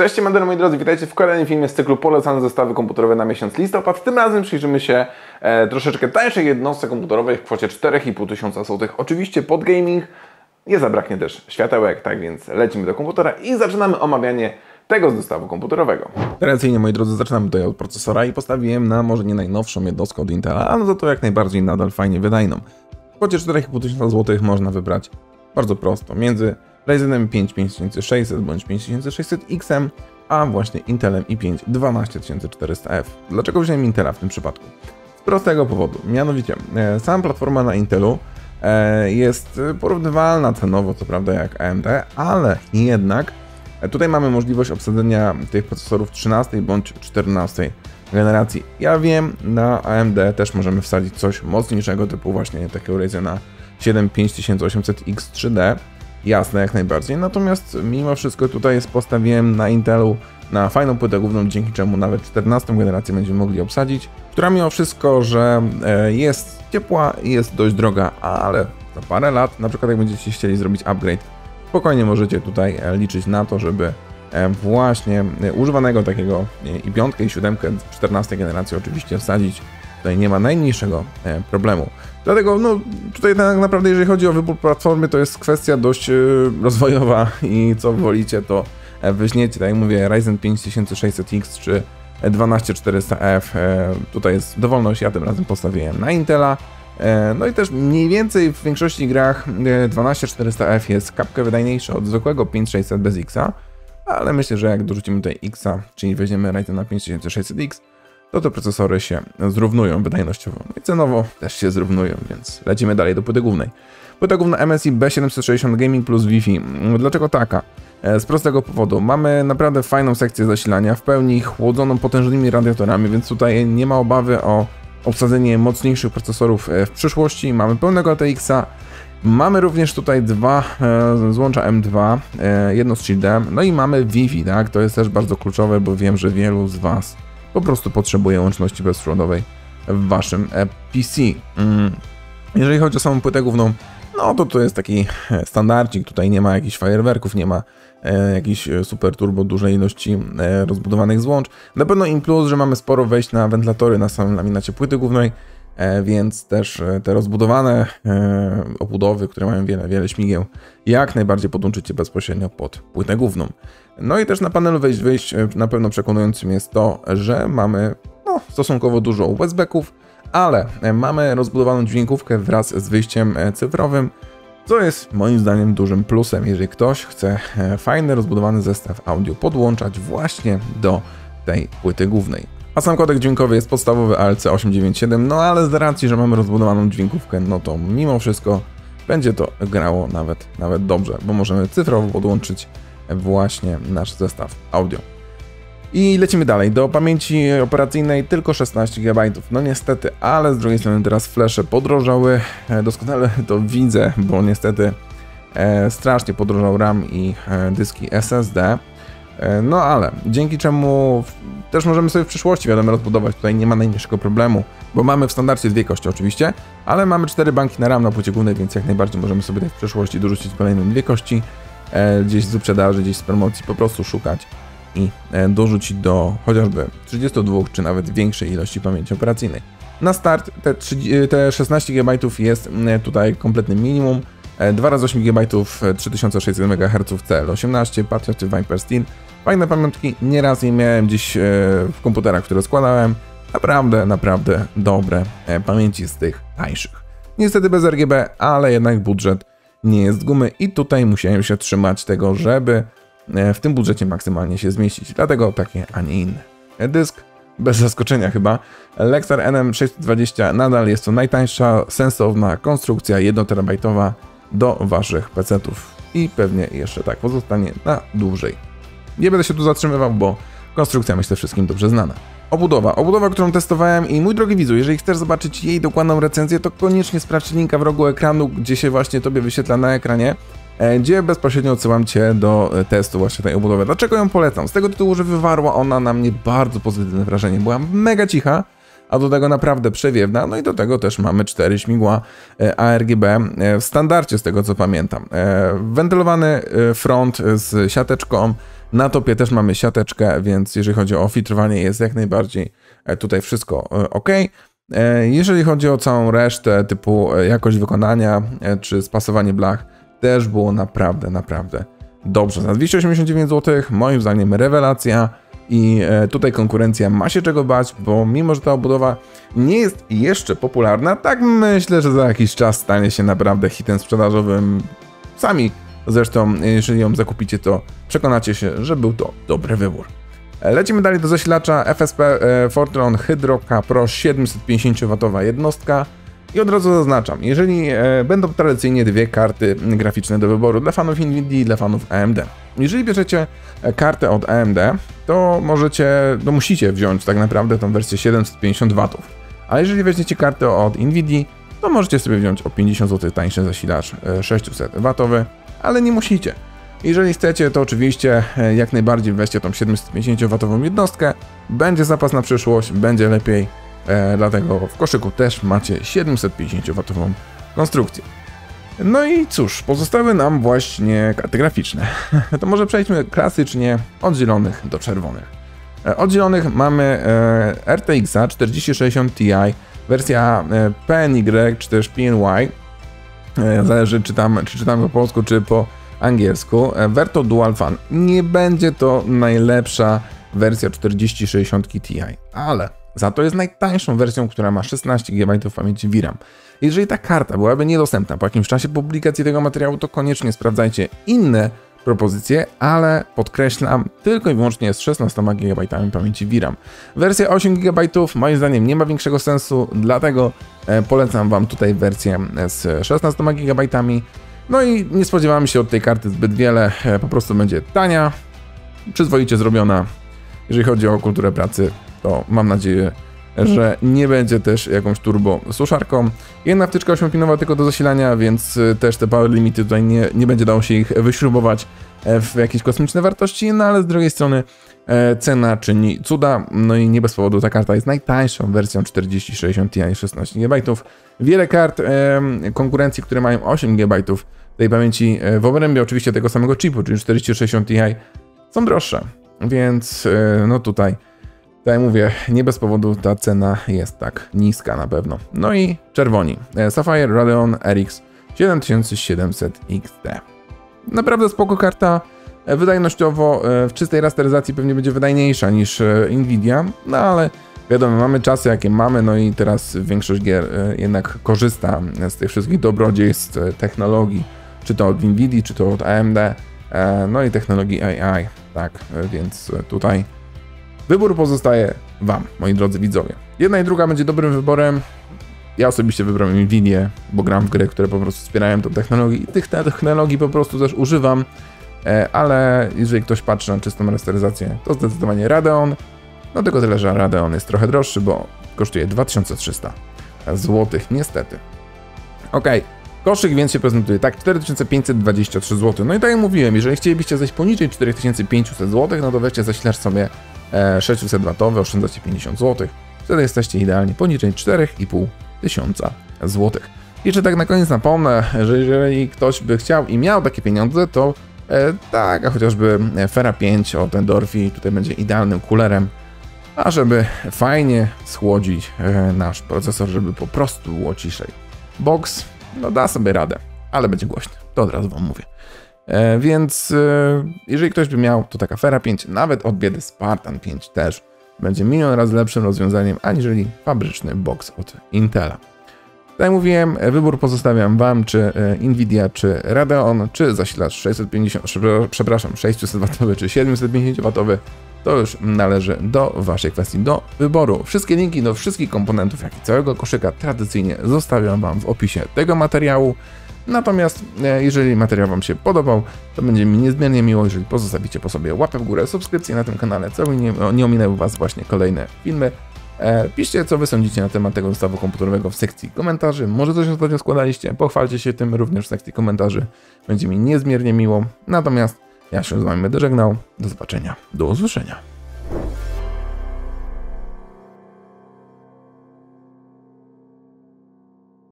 Cześć, Mandel, moi drodzy, witajcie w kolejnym filmie z cyklu Polecane zestawy komputerowe na miesiąc listopad. Tym razem przyjrzymy się e, troszeczkę tańszej jednostce komputerowej w kwocie 4,5 tysiąca złotych. Oczywiście pod gaming, nie zabraknie też światełek, tak więc lecimy do komputera i zaczynamy omawianie tego zestawu komputerowego. Tradycyjnie, moi drodzy, zaczynamy tutaj od procesora i postawiłem na może nie najnowszą jednostkę od Intela, ale za to jak najbardziej nadal fajnie wydajną. W kwocie 4,5 tysiąca złotych można wybrać bardzo prosto, między Ryzenem 5 5600 bądź 5600XM, a właśnie Intelem i5 12400F. Dlaczego wziąłem Intela w tym przypadku? Z prostego powodu, mianowicie e, sama platforma na Intelu e, jest porównywalna cenowo, co prawda, jak AMD, ale jednak e, tutaj mamy możliwość obsadzenia tych procesorów 13 bądź 14 generacji. Ja wiem, na AMD też możemy wsadzić coś mocniejszego, typu właśnie takiego Ryzena 7 5800X 3D, Jasne, jak najbardziej. Natomiast mimo wszystko tutaj jest postawiłem na Intelu na fajną płytę główną, dzięki czemu nawet 14 generację będziemy mogli obsadzić, która mimo wszystko, że e, jest ciepła i jest dość droga, ale za parę lat, na przykład jak będziecie chcieli zrobić upgrade, spokojnie możecie tutaj e, liczyć na to, żeby e, właśnie używanego takiego i piątkę i siódemkę 14 generacji oczywiście wsadzić. Tutaj nie ma najmniejszego problemu. Dlatego no, tutaj tak naprawdę jeżeli chodzi o wybór platformy, to jest kwestia dość yy, rozwojowa i co wolicie, to e, weźmiecie, tak jak mówię, Ryzen 5600X czy 12400F. E, tutaj jest dowolność, ja tym razem postawiłem na Intela. E, no i też mniej więcej w większości grach 12400F jest kapkę wydajniejsza od zwykłego 5600 bez Xa, ale myślę, że jak dorzucimy tutaj Xa, czyli weźmiemy Ryzena 5600X, to te procesory się zrównują wydajnościowo. No I cenowo też się zrównują, więc lecimy dalej do płyty głównej. Płyta główna MSI B760 Gaming plus Wi-Fi. Dlaczego taka? E, z prostego powodu. Mamy naprawdę fajną sekcję zasilania, w pełni chłodzoną potężnymi radiatorami, więc tutaj nie ma obawy o obsadzenie mocniejszych procesorów e, w przyszłości. Mamy pełnego ATX-a, Mamy również tutaj dwa e, złącza M2, e, jedno z shieldem, no i mamy Wi-Fi, tak? To jest też bardzo kluczowe, bo wiem, że wielu z Was po prostu potrzebuje łączności bezprzewodowej w waszym e, PC. Mm. Jeżeli chodzi o samą płytę główną, no to to jest taki standardzik, tutaj nie ma jakichś fajerwerków, nie ma e, jakichś e, super turbo dużej ilości rozbudowanych złącz. Na pewno im plus, że mamy sporo wejść na wentylatory na samym laminacie płyty głównej, więc też te rozbudowane obudowy, które mają wiele, wiele śmigieł, jak najbardziej podłączycie bezpośrednio pod płytę główną. No i też na panelu wejść, wyjść e, na pewno przekonującym jest to, że mamy no, stosunkowo dużo USB-ków, ale e, mamy rozbudowaną dźwiękówkę wraz z wyjściem e, cyfrowym, co jest moim zdaniem dużym plusem, jeżeli ktoś chce fajny, rozbudowany zestaw audio podłączać właśnie do tej płyty głównej. A sam kodek dźwiękowy jest podstawowy ALC897, no ale z racji, że mamy rozbudowaną dźwiękówkę, no to mimo wszystko będzie to grało nawet, nawet dobrze, bo możemy cyfrowo podłączyć właśnie nasz zestaw audio. I lecimy dalej. Do pamięci operacyjnej tylko 16 GB. No niestety, ale z drugiej strony teraz flesze podrożały. E, doskonale to widzę, bo niestety e, strasznie podrożał RAM i e, dyski SSD. E, no ale dzięki czemu też możemy sobie w przyszłości, wiadomo, rozbudować. Tutaj nie ma najmniejszego problemu, bo mamy w standardzie dwie kości oczywiście, ale mamy cztery banki na RAM na płycie głównej, więc jak najbardziej możemy sobie w przyszłości dorzucić kolejne dwie kości gdzieś z wyprzedaży, gdzieś z promocji, po prostu szukać i e, dorzucić do chociażby 32 czy nawet większej ilości pamięci operacyjnej. Na start te, 30, te 16 GB jest tutaj kompletnym minimum. 2 razy 8 GB 3600 MHz CL18, Patriot Viper Steel. Fajne pamiątki, nieraz je miałem gdzieś e, w komputerach, które składałem. Naprawdę, naprawdę dobre pamięci z tych tańszych. Niestety bez RGB, ale jednak budżet nie jest gumy i tutaj musiałem się trzymać tego, żeby e, w tym budżecie maksymalnie się zmieścić. Dlatego takie, a nie inne. Dysk bez zaskoczenia chyba. Lexar NM620 nadal jest to najtańsza, sensowna konstrukcja 1 terabajtowa do waszych PC-ów i pewnie jeszcze tak pozostanie na dłużej. Nie będę się tu zatrzymywał, bo konstrukcja myślę wszystkim dobrze znana. Obudowa. Obudowa, którą testowałem i mój drogi widzu, jeżeli chcesz zobaczyć jej dokładną recenzję, to koniecznie sprawdź linka w rogu ekranu, gdzie się właśnie tobie wyświetla na ekranie, e, gdzie bezpośrednio odsyłam Cię do e, testu właśnie tej obudowy. Dlaczego ją polecam? Z tego tytułu, że wywarła ona na mnie bardzo pozytywne wrażenie. Była mega cicha, a do tego naprawdę przewiewna, no i do tego też mamy cztery śmigła e, ARGB w standardzie z tego co pamiętam. Wentylowany front z siateczką, Na topie też mamy siateczkę, więc jeżeli chodzi o filtrowanie jest jak najbardziej e, tutaj wszystko e, ok. Jeżeli chodzi o całą resztę typu jakość wykonania czy spasowanie blach, też było naprawdę, naprawdę dobrze. Za 289 zł moim zdaniem rewelacja i tutaj konkurencja ma się czego bać, bo mimo, że ta obudowa nie jest jeszcze popularna, tak myślę, że za jakiś czas stanie się naprawdę hitem sprzedażowym. Sami zresztą, jeżeli ją zakupicie, to przekonacie się, że był to dobry wybór. Lecimy dalej do zasilacza FSP e, Fortron Hydro K Pro 750W jednostka. I od razu zaznaczam, jeżeli e, będą tradycyjnie dwie karty graficzne do wyboru dla fanów Nvidia i dla fanów AMD. Jeżeli bierzecie e, kartę od AMD, to możecie, no musicie wziąć tak naprawdę tą wersję 750W. A jeżeli weźmiecie kartę od Nvidia, to możecie sobie wziąć o 50 zł tańszy zasilacz 600W, ale nie musicie. Jeżeli chcecie, to oczywiście e, jak najbardziej weźcie tą 750W jednostkę, będzie zapas na przyszłość, będzie lepiej, e, dlatego w koszyku też macie 750W konstrukcję. No i cóż, pozostały nam właśnie karty graficzne. To może przejdźmy klasycznie od zielonych do czerwonych. E, od zielonych mamy e, RTX 4060 Ti, wersja e, PNY czy też PNY. Zależy czy, tam, czy czytam po polsku, czy po angielsku. Verto Dual Fan. Nie będzie to najlepsza wersja 4060 Ti, ale za to jest najtańszą wersją, która ma 16 GB pamięci VRAM. Jeżeli ta karta byłaby niedostępna po jakimś czasie publikacji tego materiału, to koniecznie sprawdzajcie inne propozycję, ale podkreślam, tylko i wyłącznie z 16 GB pamięci VRAM. Wersja 8 GB moim zdaniem nie ma większego sensu, dlatego e, polecam Wam tutaj wersję z 16 GB. No i nie spodziewałem się od tej karty zbyt wiele, e, po prostu będzie tania, przyzwoicie zrobiona. Jeżeli chodzi o kulturę pracy, to mam nadzieję, że nie będzie też jakąś turbo suszarką. Jedna wtyczka 8-pinowa tylko do zasilania, więc y, też te power limity tutaj nie, nie będzie dało się ich wyśrubować e, w jakieś kosmiczne wartości, no ale z drugiej strony e, cena czyni cuda, no i nie bez powodu ta karta jest najtańszą wersją 4060 Ti 16 GB. Wiele kart e, konkurencji, które mają 8 GB tej pamięci w obrębie oczywiście tego samego chipu, czyli 4060 Ti są droższe, więc no tutaj tak jak mówię, nie bez powodu ta cena jest tak niska na pewno. No i czerwoni. E, Sapphire Radeon RX 7700 XT. Naprawdę spoko karta. E, wydajnościowo e, w czystej rasteryzacji pewnie będzie wydajniejsza niż Nvidia, no ale wiadomo, mamy czasy jakie mamy, no i teraz większość gier jednak korzysta z tych wszystkich dobrodziejstw technologii, czy to od Nvidia, czy to od AMD, no i technologii AI, tak, więc tutaj Wybór pozostaje Wam, moi drodzy widzowie. Jedna i druga będzie dobrym wyborem. Ja osobiście wybrałem Nvidia, bo gram w gry, które po prostu wspierają tę technologię i tych technologii po prostu też używam. E, ale jeżeli ktoś patrzy na czystą resteryzację, to zdecydowanie Radeon. No tylko tyle, że Radeon jest trochę droższy, bo kosztuje 2300 zł, niestety. Ok, koszyk więc się prezentuje tak, 4523 zł. No i tak jak mówiłem, jeżeli chcielibyście zejść poniżej 4500 zł, no to weźcie zasilacz sobie 600 W, oszczędzacie 50 zł. Wtedy jesteście idealnie poniżej 4,5 tysiąca złotych. Jeszcze tak na koniec napomnę, że jeżeli ktoś by chciał i miał takie pieniądze, to e, tak, a chociażby Fera 5 od Endorfi tutaj będzie idealnym kulerem, a żeby fajnie schłodzić e, nasz procesor, żeby po prostu było ciszej. Box, no da sobie radę, ale będzie głośny, to od razu wam mówię. E, więc e, jeżeli ktoś by miał, to taka Fera 5, nawet od biedy Spartan 5 też będzie milion razy lepszym rozwiązaniem, aniżeli fabryczny box od Intela. Tak jak mówiłem, wybór pozostawiam Wam, czy e, Nvidia, czy Radeon, czy zasilacz 650, przepraszam, 600W, czy 750W, to już należy do Waszej kwestii, do wyboru. Wszystkie linki do wszystkich komponentów, jak i całego koszyka tradycyjnie zostawiam Wam w opisie tego materiału. Natomiast e, jeżeli materiał Wam się podobał, to będzie mi niezmiernie miło, jeżeli pozostawicie po sobie łapę w górę, subskrypcję na tym kanale, co nie, nie ominęły Was właśnie kolejne filmy. E, piszcie, co Wy sądzicie na temat tego zestawu komputerowego w sekcji komentarzy. Może coś ostatnio składaliście, pochwalcie się tym również w sekcji komentarzy. Będzie mi niezmiernie miło. Natomiast ja się z Wami będę żegnał. Do zobaczenia, do usłyszenia.